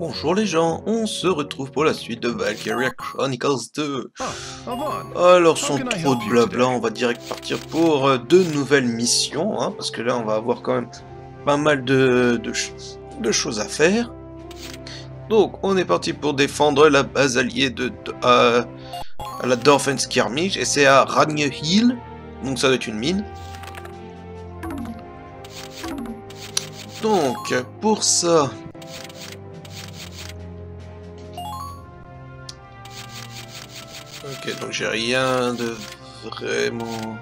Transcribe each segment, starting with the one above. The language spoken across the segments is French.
Bonjour les gens, on se retrouve pour la suite de Valkyria Chronicles 2. Ah, Alors sans trop de blabla, on va direct partir pour euh, deux nouvelles missions, hein, parce que là on va avoir quand même pas mal de, de, choses à faire. Donc on est parti pour défendre la base alliée de, à, la Skirmish, et c'est à Ragne Hill, donc ça doit être une mine. Donc pour ça, Donc j'ai rien de vraiment...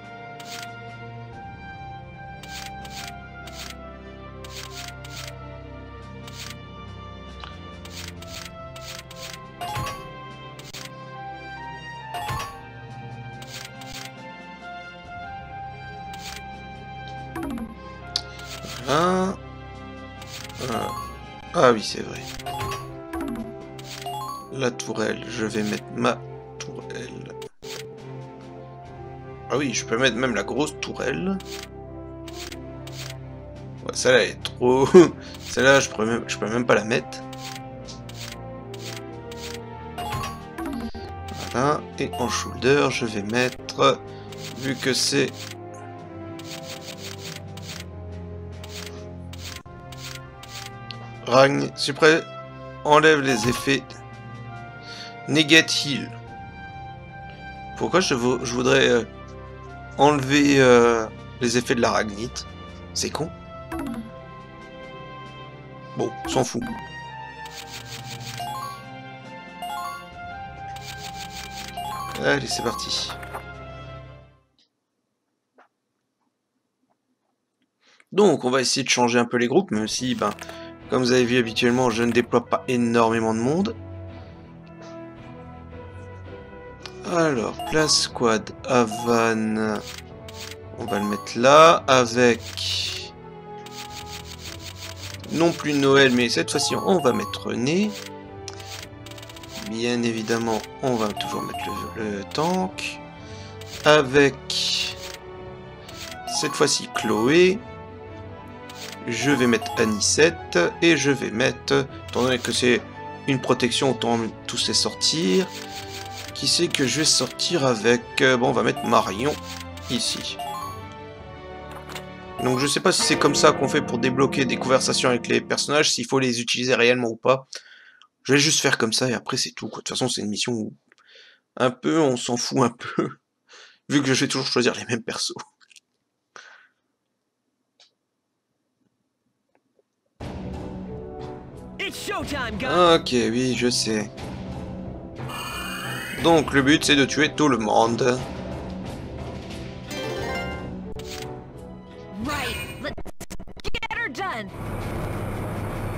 Ah oui, c'est vrai. La tourelle, je vais mettre ma ah oui, je peux mettre même la grosse tourelle. Ouais, celle-là est trop... celle-là, je, même... je peux même pas la mettre. Voilà. Et en shoulder, je vais mettre... Vu que c'est... Ragn, prêt. enlève les effets Negate. Pourquoi je, je voudrais euh, enlever euh, les effets de l'aragnite. C'est con. Bon, s'en fout. Allez, c'est parti. Donc, on va essayer de changer un peu les groupes, même si, ben, comme vous avez vu habituellement, je ne déploie pas énormément de monde. Alors, place squad, Havane. On va le mettre là, avec... Non plus Noël, mais cette fois-ci, on va mettre René. Bien évidemment, on va toujours mettre le, tank. Avec... Cette fois-ci, Chloé. Je vais mettre Anisette. Et je vais mettre... Étant donné que c'est une protection, autant tous les sortir. Qui c'est que je vais sortir avec euh, Bon, on va mettre Marion ici. Donc je sais pas si c'est comme ça qu'on fait pour débloquer des conversations avec les personnages, s'il faut les utiliser réellement ou pas. Je vais juste faire comme ça et après c'est tout. De toute façon c'est une mission où un peu on s'en fout un peu. Vu que je vais toujours choisir les mêmes persos. Ok, oui, je sais. Donc le but c'est de tuer tout le monde.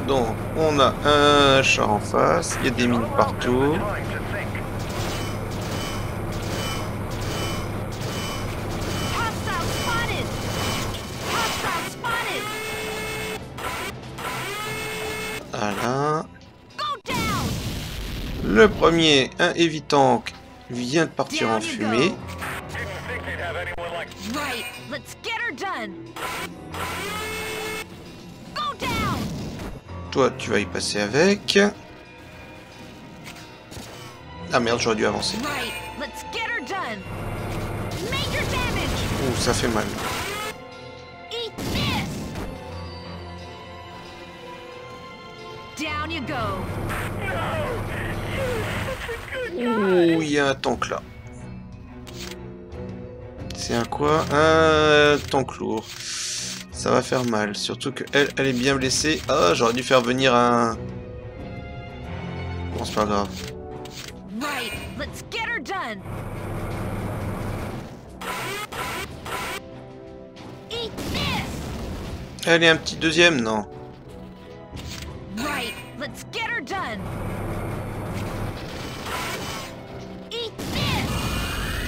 Donc on a un chat en face, il y a des mines partout. Le premier, un heavy tank, vient de partir en fumée. Toi, tu vas y passer avec. Ah merde, j'aurais dû avancer. Ouh, ça fait mal. Ouh, il y a un tank là. C'est un quoi Un tank lourd. Ça va faire mal. Surtout que elle, elle est bien blessée. Ah, j'aurais dû faire venir un... Bon, c'est pas grave. Elle est un petit deuxième, non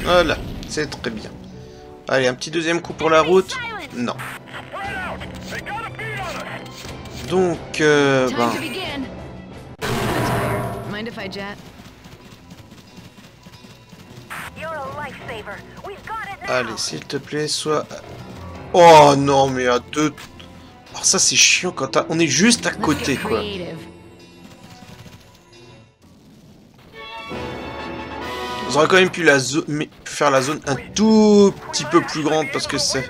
Voilà, c'est très bien. Allez, un petit deuxième coup pour la route. Non. Donc, euh, ben... Allez, s'il te plaît, soit... Oh non, mais à deux... Alors ça, c'est chiant quand on est juste à côté, quoi. On aurait quand même pu la faire la zone un tout petit peu plus grande parce que c'est...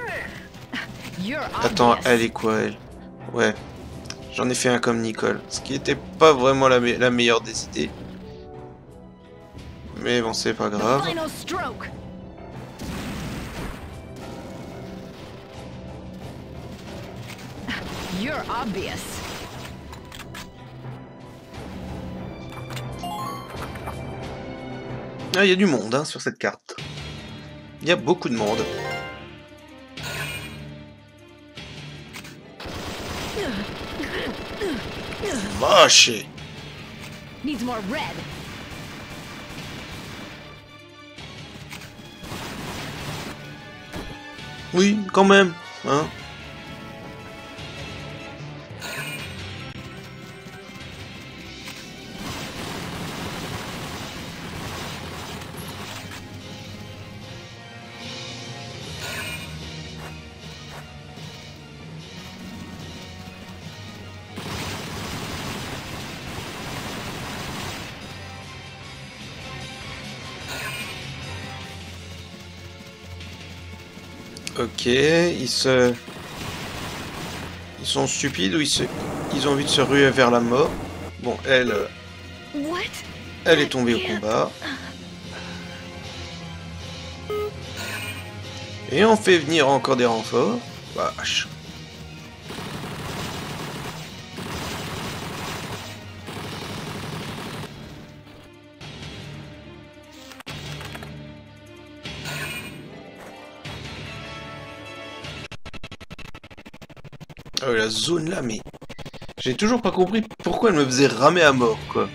Attends, elle est quoi elle? Ouais. J'en ai fait un comme Nicole. Ce qui était pas vraiment la, la meilleure des idées. Mais bon, c'est pas grave. You're obvious. Ah, il y a du monde hein, sur cette carte. Il y a beaucoup de monde. Vache Oui, quand même, hein Ok, ils se... Ils sont stupides ou ils, se... ils ont envie de se ruer vers la mort? Bon, elle... Elle est tombée au combat. Et on fait venir encore des renforts. Vache. Zone là, mais... J'ai toujours pas compris pourquoi elle me faisait ramer à mort, quoi.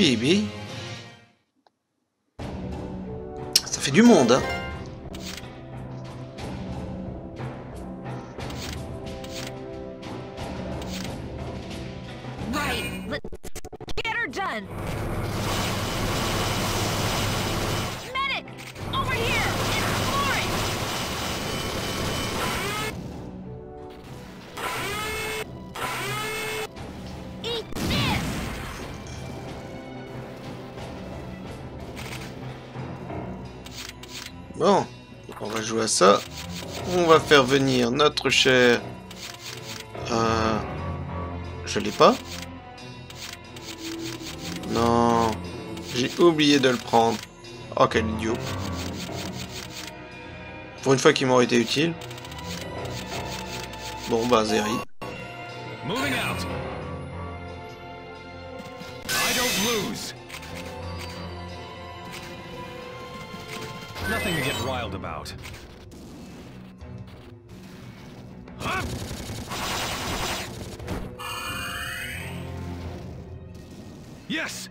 Eh Ça fait du monde, hein jouer à ça. On va faire venir notre cher... Euh... Je l'ai pas Non, j'ai oublié de le prendre. Oh, quel idiot. Pour une fois qu'il m'aurait été utile. Bon, bah, Zeri. Nothing to get riled about. Yes!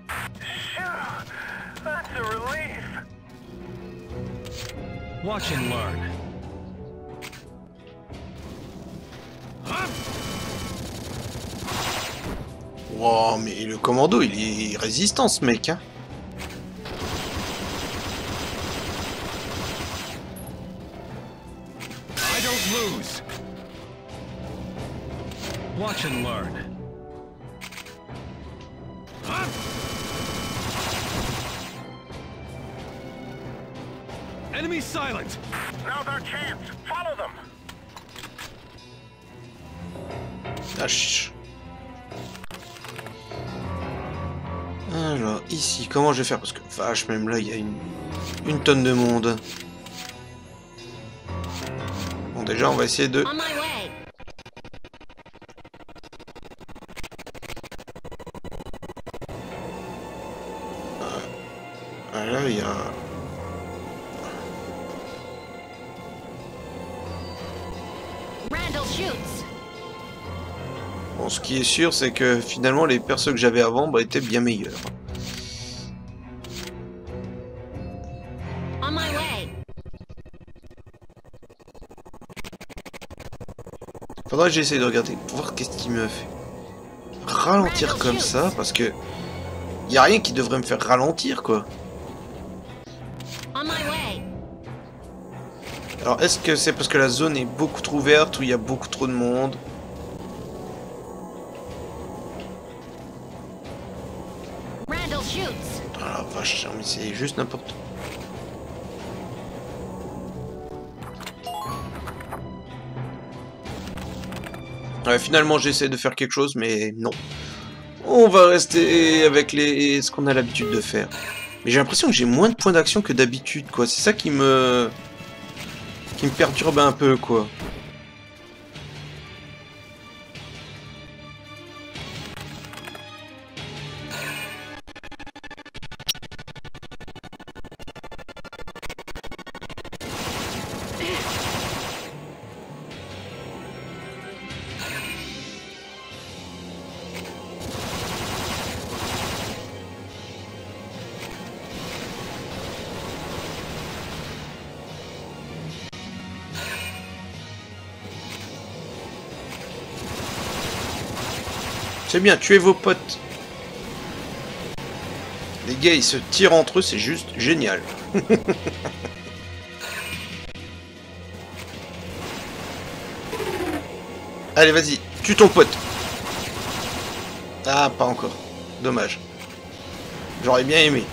That's a relief! Watch and learn. Wow, mais le commando, il est résistant ce mec, hein Watch and learn. Enemy silent! Now's our chance! Follow them! Alors, ici, comment je vais faire? Parce que, vache, même là, il y a une, une tonne de monde. Bon, déjà, on va essayer de... qui est sûr, c'est que finalement, les persos que j'avais avant bah, étaient bien meilleurs. Faudrait que j'essaie de regarder pour voir qu'est-ce qu'il me fait. Ralentir comme ça, parce que... Y a rien qui devrait me faire ralentir, quoi. Alors, est-ce que c'est parce que la zone est beaucoup trop ouverte ou il y a beaucoup trop de monde? C'est juste n'importe finalement, j'essaie de faire quelque chose, mais non. On va rester avec les ce qu'on a l'habitude de faire. Mais j'ai l'impression que j'ai moins de points d'action que d'habitude, quoi. C'est ça qui me... qui me perturbe un peu, quoi. Bien, tuez vos potes. Les gars, ils se tirent entre eux, c'est juste génial. Allez, vas-y, tue ton pote. Ah, pas encore. Dommage. J'aurais bien aimé.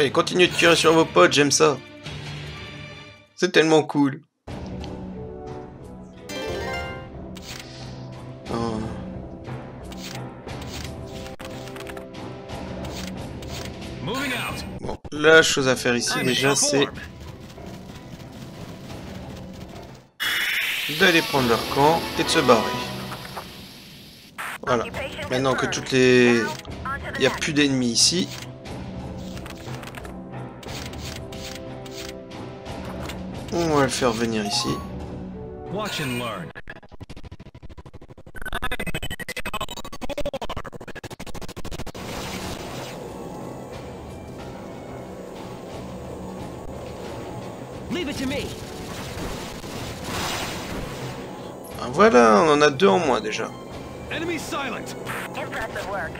Allez, continuez de tirer sur vos potes, j'aime ça. C'est tellement cool. Oh. Moving out. Bon, la chose à faire ici in déjà, c'est d'aller prendre leur camp et de se barrer. Voilà. Maintenant que toutes les... Il n'y a plus d'ennemis ici. Le faire venir ici. Watch and learn. Leave it to me. Ah, Voilà, on en a deux en moins déjà. Enemy silent. Impressive work.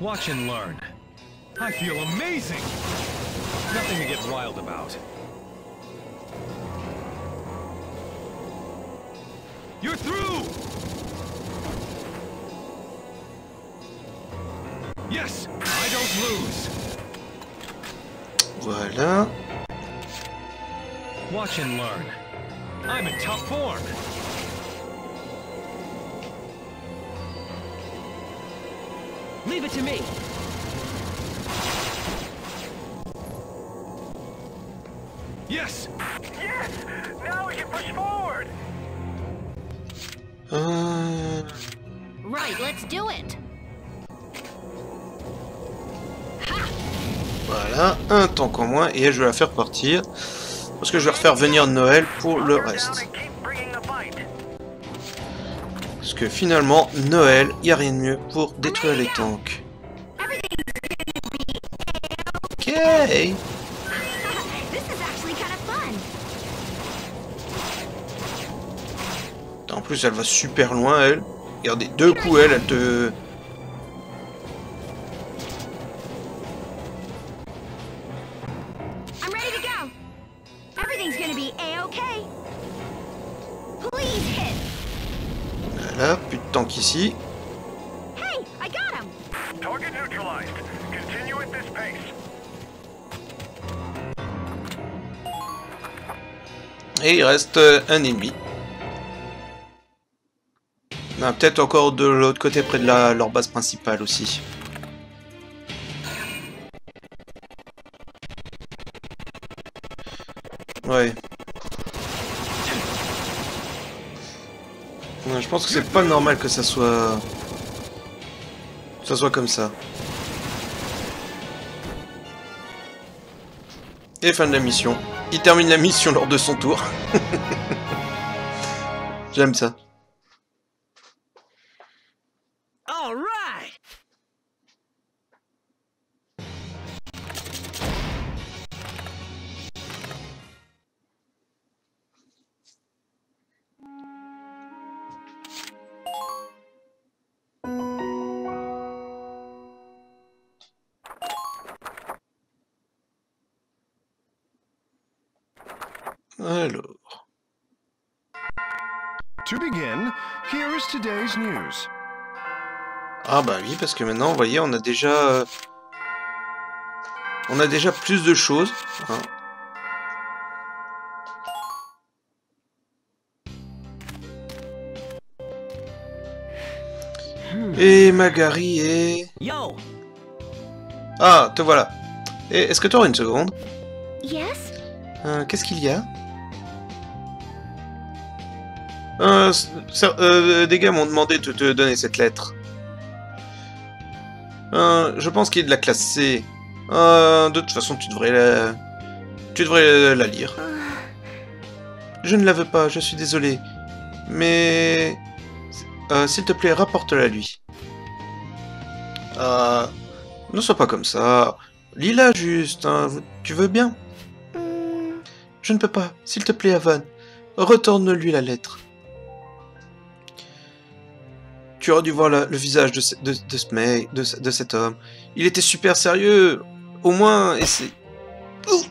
Watch and learn. I feel amazing. Nothing to get wild about. You're through! Yes, I don't lose. Voilà. Watch and learn. I'm in top form. Leave it to me. Yes, Yes! Do it. Voilà, un tank en moins et je vais la faire partir. Parce que je vais refaire venir Noël pour le reste. Parce que finalement, Noël, il a rien de mieux pour détruire les tanks. Ok. En plus, elle va super loin, elle. Regardez, deux coups, elle, elle te... I'm ready to go. Everything's gonna be a-okay. Please hit. Voilà, plus de tank ici. Hey, I got him. Target neutralized. Continue at this pace. Et il reste euh, un ennemi. Ah, Peut-être encore de l'autre côté, près de leur base principale aussi. Ouais. Ouais, je pense que c'est pas normal que ça soit... que ça soit comme ça. Et fin de la mission. Il termine la mission lors de son tour. J'aime ça. Alors... To begin, here is today's news. Ah bah oui, parce que maintenant, vous voyez, on a déjà... euh, On a déjà plus de choses. hein. Et Magari est... Yo, Ah, te voilà. Et Est-ce que tu aurais une seconde? Yes? Euh, Qu'est-ce qu'il y a? Euh, ça- euh, Des gars m'ont demandé de te donner cette lettre. Euh, je pense qu'il est de la classe C. De toute façon, tu devrais la... Tu devrais la lire. Je ne la veux pas, je suis désolé. Mais... S'il te plaît, rapporte-la lui. Ne sois pas comme ça. Lis-la juste, hein. Tu veux bien? Je ne peux pas. S'il te plaît, Avan, retourne-lui la lettre. Tu aurais dû voir la- le visage de, ce- de, de ce mec, de, de cet homme. Il était super sérieux. Au moins, et c'est... Ouh.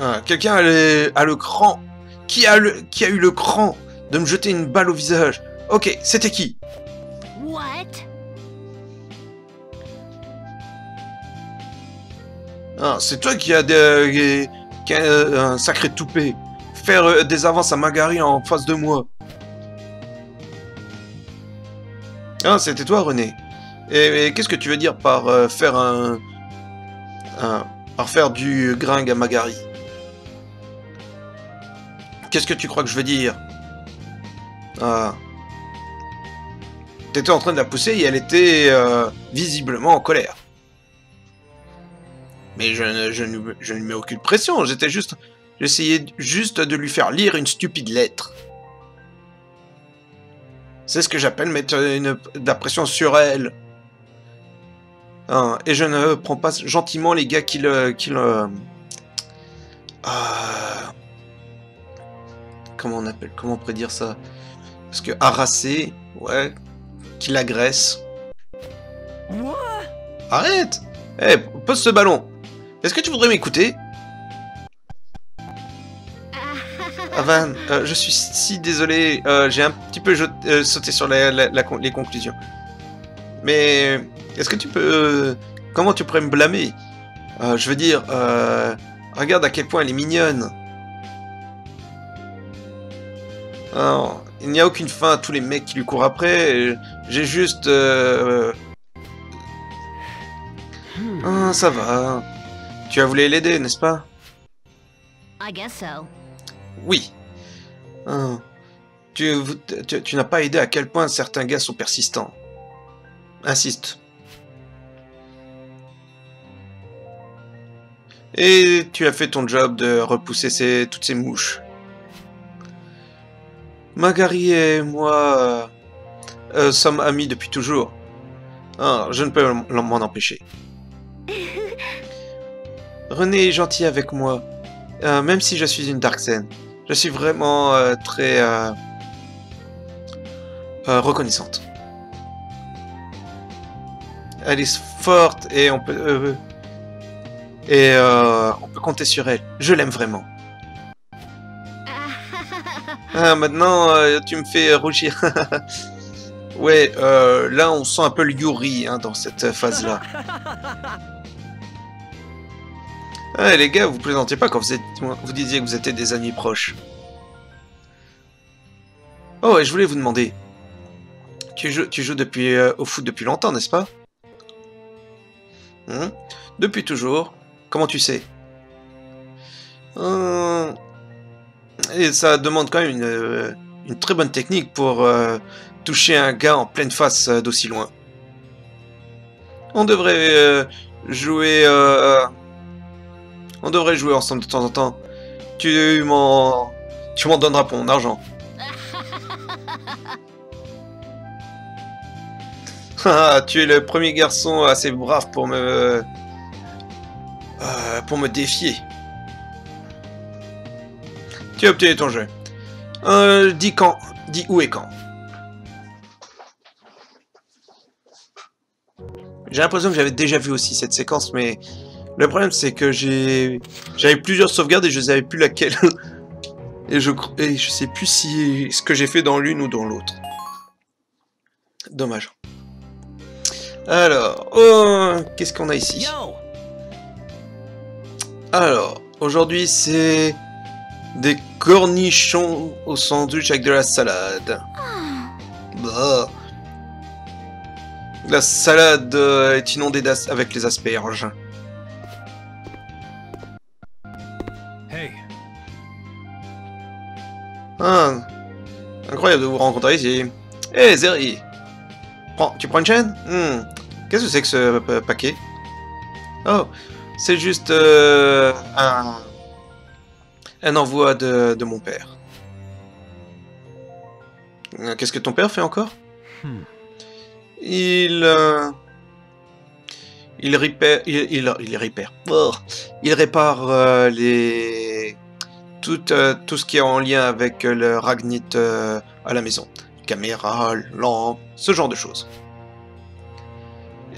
Ah, Quelqu'un a, le- a le cran. Qui a, le, qui a eu le cran de me jeter une balle au visage? Ok, c'était qui? What? Ah, c'est toi qui as, des- qui a euh, un sacré toupet. Faire euh, des avances à Magari en face de moi. Ah, c'était toi, René. Et, qu'est-ce que tu veux dire par euh, faire un, par faire du gringue à Magari? Qu'est-ce que tu crois que je veux dire? Ah. T'étais en train de la pousser et elle était euh, visiblement en colère. Mais je, ne- je, je ne mets aucune pression, j'étais juste... J'essayais juste de lui faire lire une stupide lettre. C'est ce que j'appelle mettre une, de la pression sur elle. Hein, et je ne prends pas gentiment les gars qui le... Qui le Ah. comment on appelle Comment on pourrait dire ça? Parce que harasser, ouais, qui l'agresse. Arrête Eh, pose ce ballon Est-ce que tu voudrais m'écouter? Avan, euh, je suis si désolé, euh, j'ai un petit peu jeté- euh, sauté sur la- la- les conclusions. Mais est-ce que tu peux... euh, comment tu pourrais me blâmer? Euh, Je veux dire, euh, regarde à quel point elle est mignonne. Alors, il n'y a aucune fin à tous les mecs qui lui courent après. J'ai juste... euh, Ah, ça va. Tu as voulu l'aider, n'est-ce pas? I guess so. Oui. Ah. Tu, vous- tu, tu n'as pas aidé à quel point certains gars sont persistants. Insiste. Et tu as fait ton job de repousser ces, toutes ces mouches. Magari et moi euh, euh, sommes amis depuis toujours. Ah, je ne peux m'en empêcher. René est gentil avec moi, euh, même si je suis une Darksen. Je suis vraiment euh, très euh, euh, reconnaissante. Elle est forte et on peut et on peut compter sur elle. Je l'aime vraiment. Ah, maintenant tu me fais rougir. ouais, là on sent un peu le Yuri hein, dans cette phase-là. Ah, les gars, vous plaisantez pas quand vous, êtes, vous disiez que vous étiez des amis proches. Oh, et je voulais vous demander. Tu joues, depuis, euh, au foot depuis longtemps, n'est-ce pas? Hmm Depuis toujours. Comment tu sais? Euh, Et ça demande quand même une, euh, très bonne technique pour toucher un gars en pleine face d'aussi loin. On devrait jouer... on devrait jouer ensemble de temps en temps. Tu m'en... Tu m'en donneras pour mon argent. Ah, tu es le premier garçon assez brave pour me... euh, pour me défier. Tu as obtenu ton jeu. Euh, dis quand. Dis où et quand. J'ai l'impression que j'avais déjà vu aussi cette séquence, mais le problème c'est que j'ai j'avais plusieurs sauvegardes et je savais plus laquelle. et je cr- et je sais plus si ce que j'ai fait dans l'une ou dans l'autre. Dommage. Alors, oh, qu'est-ce qu'on a ici! Alors, aujourd'hui c'est des cornichons au sandwich avec de la salade. Bah. La salade euh, est inondée avec les asperges. Ah, incroyable de vous rencontrer ici. Hé, Zeri. Prends- Tu prends une chaîne? Hmm, Qu'est-ce que c'est que ce paquet? Oh, c'est juste euh, un, un envoi de, de mon père. Euh, Qu'est-ce que ton père fait encore? Hmm. Il... euh, il répare... Il, il, il répare... Oh, il répare euh, les... Tout, euh, tout ce qui est en lien avec euh, le Ragnit euh, à la maison. Caméra, lampe, ce genre de choses.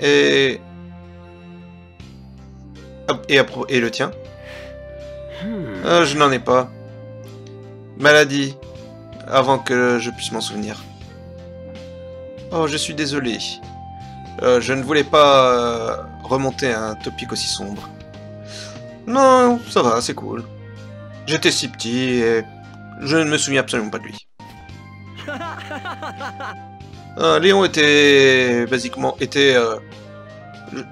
Et... Et, le tien Hmm. Euh, Je n'en ai pas. Maladie. Avant que je puisse m'en souvenir. Oh, je suis désolé. Euh, je ne voulais pas euh, remonter à un topic aussi sombre. Non, ça va, c'est cool. J'étais si petit et je ne me souviens absolument pas de lui. Euh, Léon était basiquement était euh,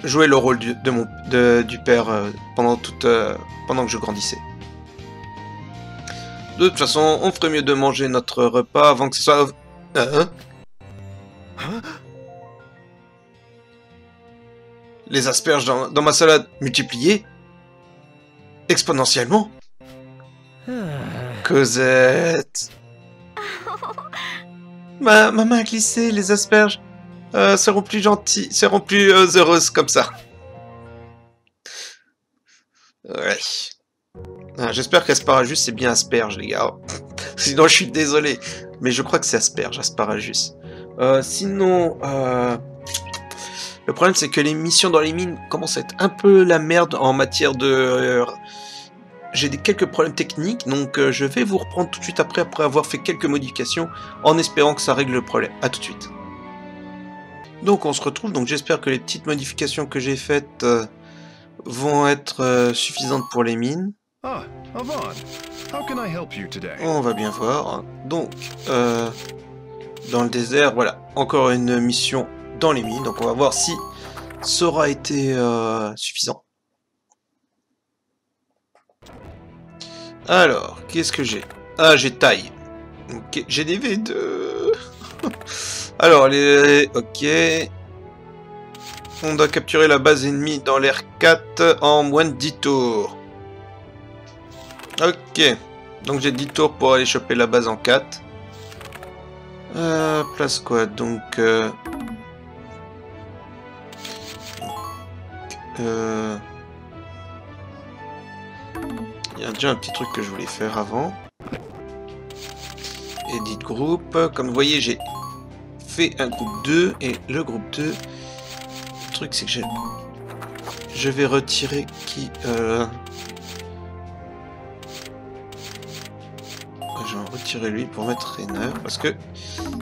jouait le rôle du, de mon de- du père euh, pendant toute pendant que je grandissais. De toute façon, on ferait mieux de manger notre repas avant que ce soit. Hein? Les asperges dans, dans ma salade multipliées exponentiellement? Cosette. Ma, ma main a glissé, les asperges euh, seront plus gentilles, seront plus euh, heureuses comme ça. Ouais. Ah, J'espère qu'asparagus c'est bien asperge, les gars. sinon, je suis désolé. Mais je crois que c'est asperge, asparagus. Euh, sinon, le problème c'est que les missions dans les mines commencent à être un peu la merde en matière de. J'ai des quelques problèmes techniques, donc euh, je vais vous reprendre tout de suite après, après avoir fait quelques modifications, en espérant que ça règle le problème. À tout de suite. Donc on se retrouve, donc j'espère que les petites modifications que j'ai faites euh, vont être euh, suffisantes pour les mines. Ah, Avon. How can I help you today? On va bien voir. Donc, euh, dans le désert, voilà, encore une mission dans les mines. Donc on va voir si ça aura été euh, suffisant. Alors, qu'est-ce que j'ai? Ah, j'ai taille. Ok, j'ai des V2. Alors, les... Ok. On doit capturer la base ennemie dans l'air 4 en moins de 10 tours. Ok. Donc j'ai 10 tours pour aller choper la base en 4. Euh, place quoi? Donc... Euh... Euh... Y a déjà un petit truc que je voulais faire avant. Edit groupe. Comme vous voyez, j'ai fait un groupe 2. Et le groupe 2... Le truc, c'est que j'ai... Je vais retirer qui... Euh... Je vais retirer lui pour mettre Rainer parce que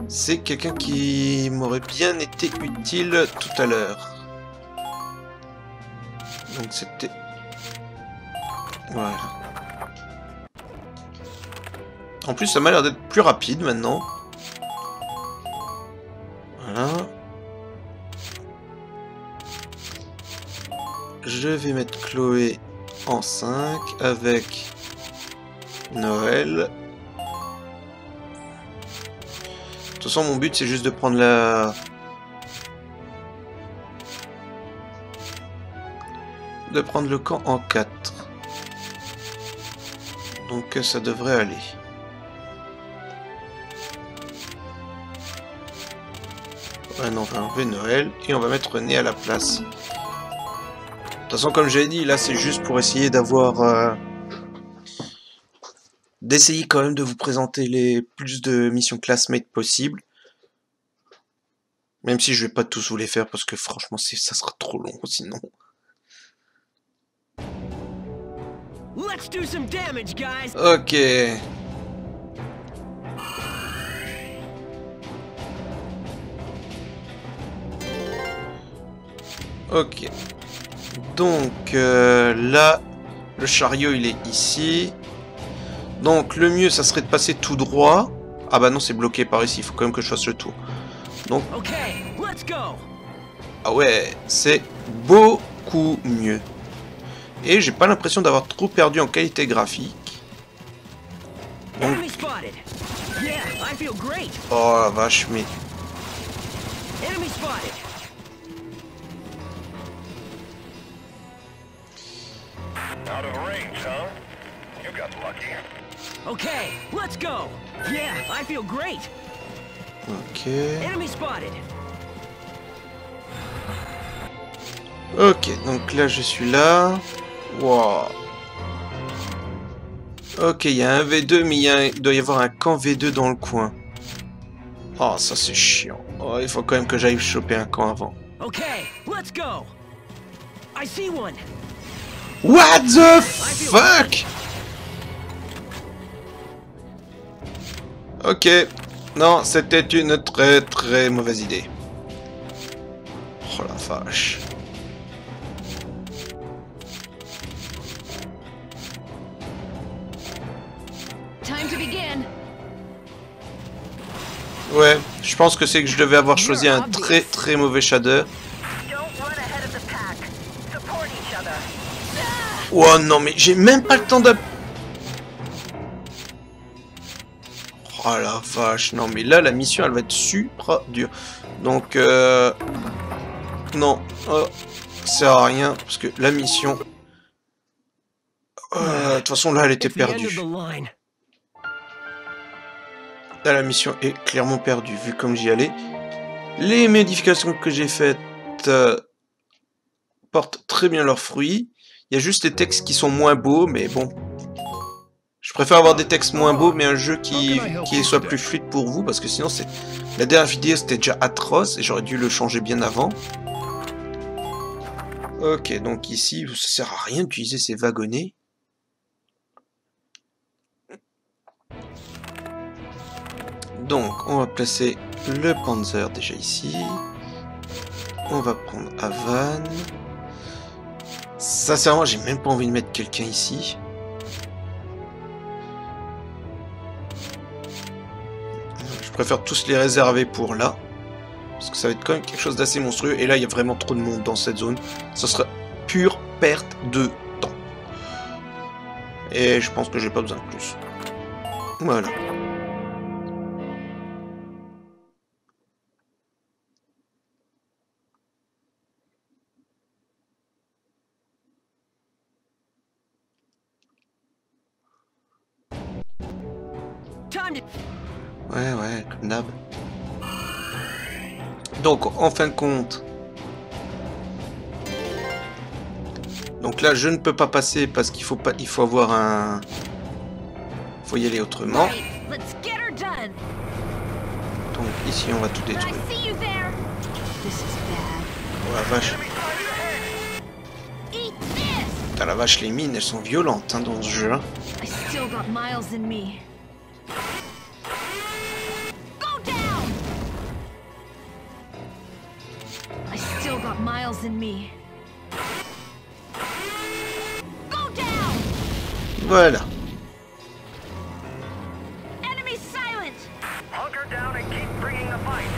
c'est quelqu'un qui m'aurait bien été utile tout à l'heure. Donc c'était Voilà. En plus, ça m'a l'air d'être plus rapide maintenant. Voilà. Je vais mettre Chloé en 5 avec Noël. De toute façon, mon but, c'est juste de prendre la... De prendre le camp en 4. Donc ça devrait aller. Ouais, non, on va enlever Noël et on va mettre René à la place. De toute façon, comme j'ai dit, là c'est juste pour essayer d'avoir... euh, D'essayer quand même de vous présenter les plus de missions classmates possibles. Même si je vais pas tous vous les faire parce que franchement ça sera trop long sinon. Let's do some damage, guys. Ok. Ok. Donc euh, là, le chariot il est ici. Donc le mieux ça serait de passer tout droit. Ah bah non c'est bloqué par ici, il faut quand même que je fasse le tour. Go. Ah ouais, c'est beaucoup mieux. Et j'ai pas l'impression d'avoir trop perdu en qualité graphique. Donc, oh la vache, mais Out of range, huh? You got lucky. Okay, let's go. Yeah, I feel great. ok. Enemy spotted. Ok, donc là je suis là. Wow. Ok, il y a un V2, mais il y a un- il doit y avoir un camp V2 dans le coin. Oh, ça c'est chiant. Oh, il faut quand même que j'aille choper un camp avant. Okay, let's go. I see one. What the fuck? Ok. Non, c'était une très très mauvaise idée. Oh la vache. Time to begin. Ouais, je pense que c'est que je devais avoir choisi un très très mauvais shader. Oh non, mais j'ai même pas le temps de... Oh la vache, non mais là la mission elle va être super dure. Donc euh... Non, oh, ça sert à rien parce que la mission... Euh, De toute façon là elle était perdue. Là la mission est clairement perdue vu comme j'y allais. Les modifications que j'ai faites euh, portent très bien leurs fruits. Il y a juste les textes qui sont moins beaux, mais bon. Je préfère avoir des textes moins beaux, mais un jeu qui, soit plus fluide pour vous, parce que sinon c'est... La dernière vidéo c'était déjà atroce, et j'aurais dû le changer bien avant. Ok, donc ici, ça sert à rien d'utiliser ces wagonnets. Donc, on va placer le Panzer déjà ici. On va prendre Havan. Sincèrement, j'ai même pas envie de mettre quelqu'un ici. Je préfère tous les réserver pour là. Parce que ça va être quand même quelque chose d'assez monstrueux. Et là, il y a vraiment trop de monde dans cette zone. Ce sera pure perte de temps. Et je pense que j'ai pas besoin de plus. Voilà. Ouais, ouais, comme d'hab. Donc, en fin de compte... Donc là, je ne peux pas passer parce qu'il faut pas, il faut avoir un... faut y aller autrement. Donc ici, on va tout détruire. Oh la vache. Putain, la vache, les mines, elles sont violentes hein, dans ce jeu. hein. Miles in me. Go down. Voilà. Enemy silent! Hunker down and keep bringing the fight.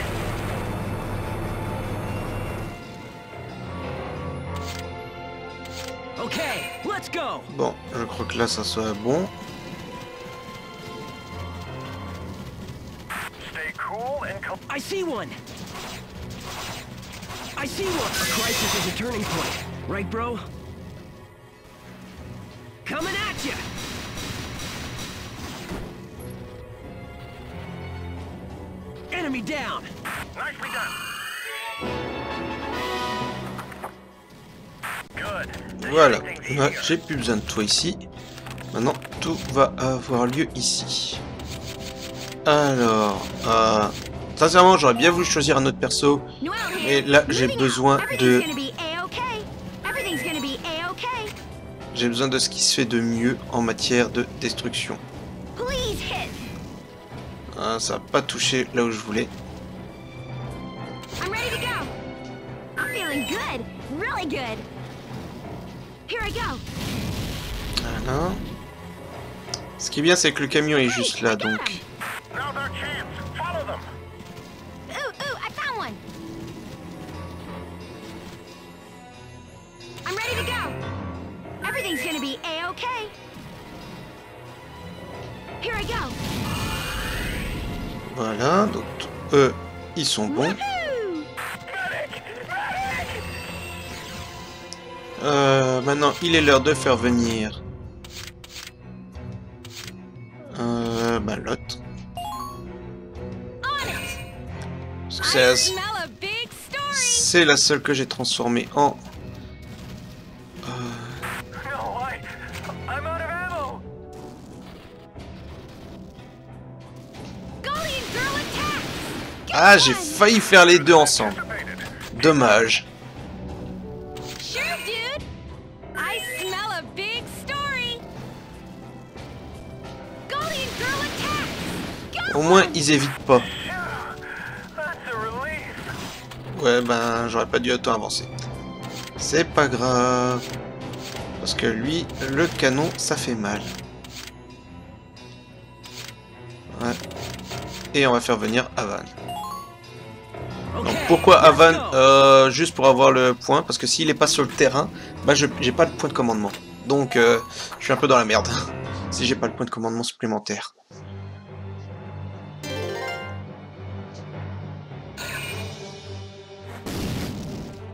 Okay, let's go. Bon, je crois que là, ça soit bon. Stay cool and co- I see one. I see one. A crisis is a turning point, right, bro? Coming at you. Enemy down. Nicely done. Good. Voilà. Here. J'ai plus besoin de toi ici. Maintenant, tout va avoir lieu ici. Alors, euh, sincèrement, j'aurais bien voulu choisir un autre perso. Here. là, j'ai besoin de-. J'ai besoin de ce qui se fait de mieux en matière de destruction. Hein, ça n'a pas touché là où je voulais. Voilà. Ce qui est bien, c'est que le camion est juste là, donc... Voilà, donc eux, ils sont bons. Euh, maintenant, il est l'heure de faire venir... Euh, bah, l'autre. C'est la seule que j'ai transformée en... Ah, j'ai failli faire les deux ensemble. Dommage. Au moins, ils évitent pas. Ouais, ben, j'aurais pas dû autant avancer. C'est pas grave. Parce que lui, le canon, ça fait mal. Ouais. Et on va faire venir Avan. Pourquoi Avan. Euh, Juste pour avoir le point, parce que s'il est pas sur le terrain, bah j'ai pas de point de commandement. Donc euh, je suis un peu dans la merde. si j'ai pas le point de commandement supplémentaire.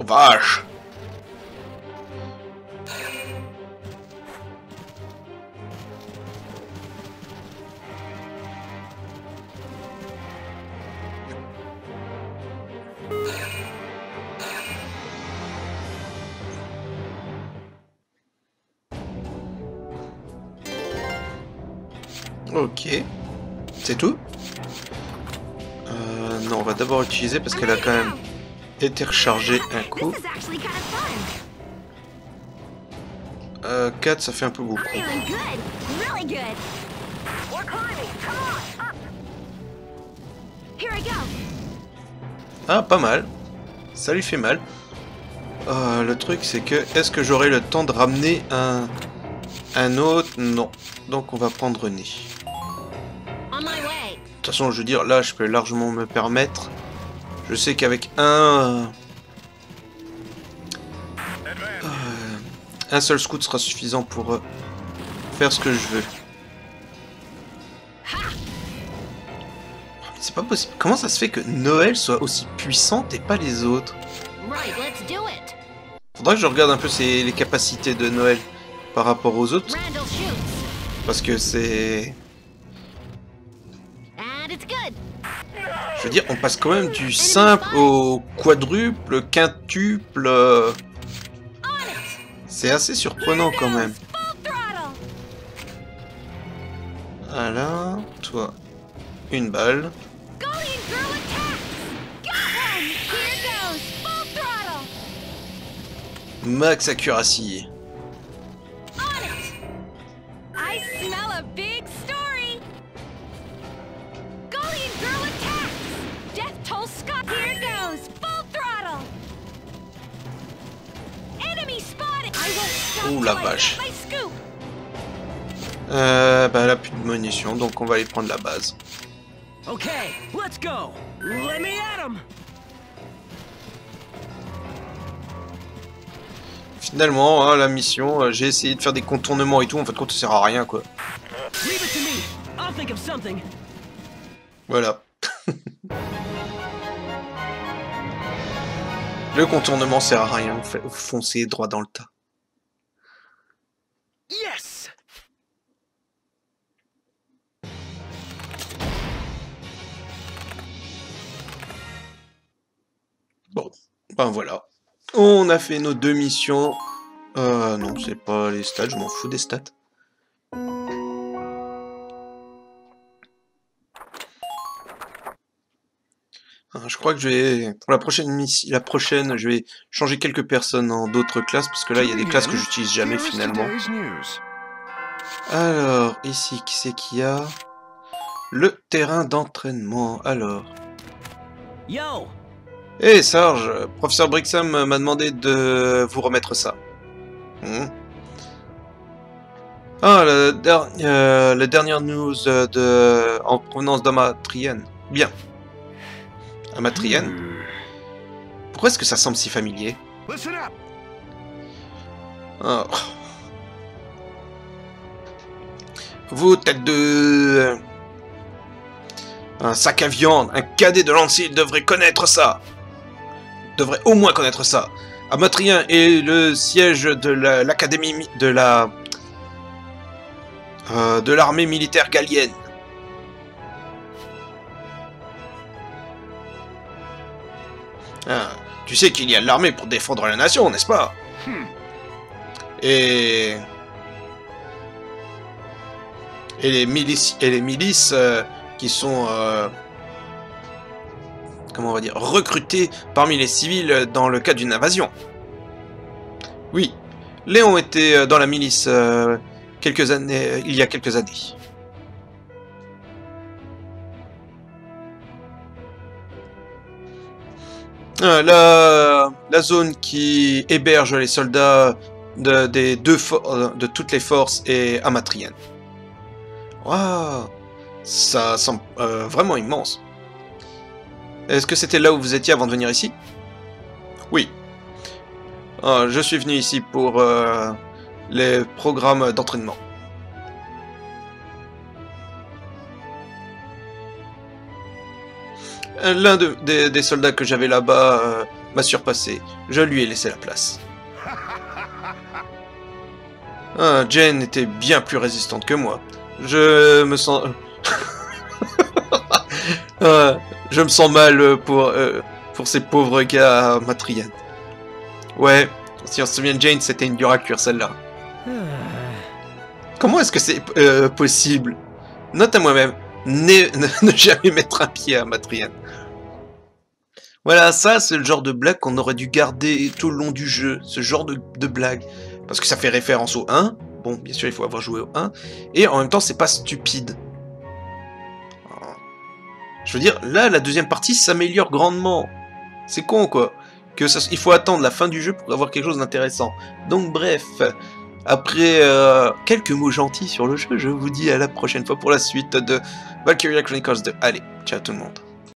Vache Ok. C'est tout euh, Non, on va d'abord utiliser parce qu'elle a quand même été rechargée un coup. This is actually kind of fun. Euh, 4, ça fait un peu beaucoup. Ah, pas mal. Ça lui fait mal. Euh, le truc, c'est que, est-ce que j'aurai le temps de ramener un, un autre? Non. Donc, on va prendre René. Toute façon, je veux dire, là, je peux largement me permettre. Je sais qu'avec un... Euh, un seul scout sera suffisant pour euh, faire ce que je veux. C'est pas possible. Comment ça se fait que Noël soit aussi puissante et pas les autres? Faudra que je regarde un peu ses- les capacités de Noël par rapport aux autres, parce que c'est... Je veux dire, on passe quand même du simple au quadruple, quintuple... euh. C'est assez surprenant quand même. Voilà, toi, une balle. Guardian girl Ouh, la vache. Euh, bah, elle a plus de munitions, donc on va aller prendre la base. Okay, let's go. Let me at him. Finalement, hein, la mission, euh, j'ai essayé de faire des contournements et tout, en fait, compte, ça sert à rien, quoi. Voilà. Le contournement sert à rien, vous foncez droit dans le tas. Bon, ben voilà. On a fait nos deux missions. Euh, non, c'est pas les stats, je m'en fous des stats. Ah, Je crois que je vais, pour la prochaine mission, la prochaine, je vais changer quelques personnes en d'autres classes, parce que là, il y a des classes que j'utilise jamais finalement. Alors, ici, qui c'est qu'il y a? Le terrain d'entraînement, alors. Yo. Hé Sarge, professeur Brixham m'a demandé de vous remettre ça. Hmm. Ah, der- euh, la dernière news euh, de, en provenance d'Amatrienne. Bien. Amatrienne. Pourquoi est-ce que ça semble si familier? Oh. Vous, tête de... Un sac à viande, un cadet de Lancy devrait connaître ça. Devrait au moins connaître ça. Amatrien est le siège de la- l'académie mi- de la... euh, de l'armée militaire gallienne. Ah, tu sais qu'il y a l'armée pour défendre la nation, n'est-ce pas? Hmm. et et les milices et les milices euh, qui sont euh, comment recrutées parmi les civils dans le cas d'une invasion. Oui, Léon était euh, dans la milice euh, euh, il y a quelques années. Euh, la, zone qui héberge les soldats de, euh, toutes les forces est amatrienne. Waouh, ça semble euh, vraiment immense. Est-ce que c'était là où vous étiez avant de venir ici? Oui. Ah, je suis venu ici pour euh, les programmes d'entraînement. Euh, L'un de- des, soldats que j'avais là-bas euh, m'a surpassé. Je lui ai laissé la place. Ah, Jane était bien plus résistante que moi. Je me sens... Ah, je me sens mal pour, euh, pour ces pauvres gars à Matrienne. Ouais, si on se souvient de Jane, c'était une dure à cuire celle-là. Comment est-ce que c'est euh, possible? Note à moi-même, ne, jamais mettre un pied à Matrienne. Voilà, ça c'est le genre de blague qu'on aurait dû garder tout le long du jeu, ce genre de, de blague. Parce que ça fait référence au 1, bon bien sûr il faut avoir joué au 1, et en même temps c'est pas stupide. Je veux dire, là la deuxième partie s'améliore grandement. C'est con quoi. Que ça, il faut attendre la fin du jeu pour avoir quelque chose d'intéressant. Donc bref, après euh, quelques mots gentils sur le jeu, je vous dis à la prochaine fois pour la suite de Valkyria Chronicles 2. Allez, ciao tout le monde.